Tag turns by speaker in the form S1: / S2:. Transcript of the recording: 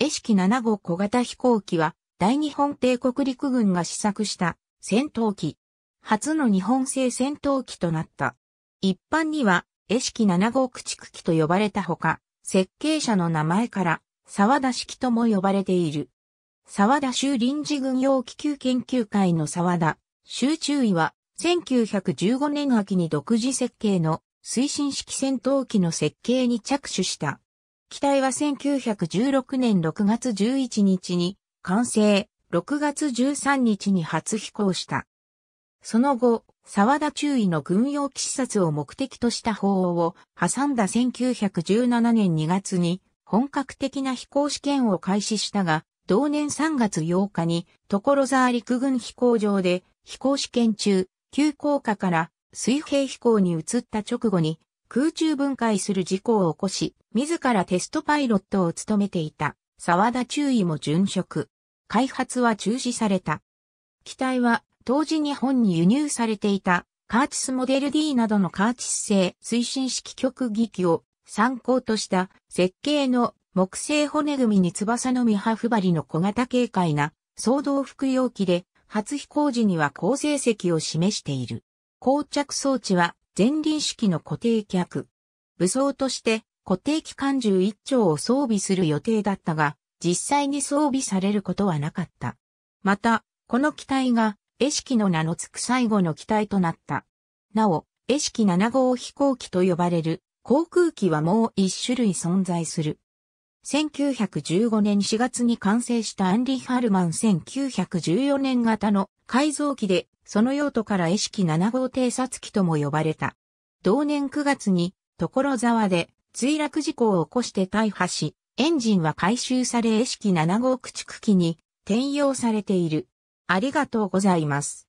S1: エ式7号小型飛行機は大日本帝国陸軍が試作した戦闘機。初の日本製戦闘機となった。一般には、エ式7号駆逐機と呼ばれたほか、設計者の名前から、沢田式とも呼ばれている。沢田州臨時軍用気球研究会の沢田州中尉は、1915年秋に独自設計の推進式戦闘機の設計に着手した。機体は1916年6月11日に完成、6月13日に初飛行した。その後、沢田中尉の軍用機視察を目的とした法を挟んだ1917年2月に本格的な飛行試験を開始したが、同年3月8日に所沢陸軍飛行場で飛行試験中、急降下から水平飛行に移った直後に空中分解する事故を起こし、自らテストパイロットを務めていた沢田中尉も殉職。開発は中止された。機体は当時日本に輸入されていたカーチスモデル D などのカーチス製推進式曲機を参考とした設計の木製骨組みに翼の実ハフバリの小型軽快な総動服用機で初飛行時には好成績を示している。膠着装置は前輪式の固定客。武装として固定機関銃1丁を装備する予定だったが、実際に装備されることはなかった。また、この機体が、絵式の名の付く最後の機体となった。なお、絵式7号飛行機と呼ばれる航空機はもう一種類存在する。1915年4月に完成したアンリ・ファルマン1914年型の改造機で、その用途から絵式7号偵察機とも呼ばれた。同年9月に、所沢で墜落事故を起こして大破し、エンジンは回収され絵式7号駆逐機に転用されている。ありがとうございます。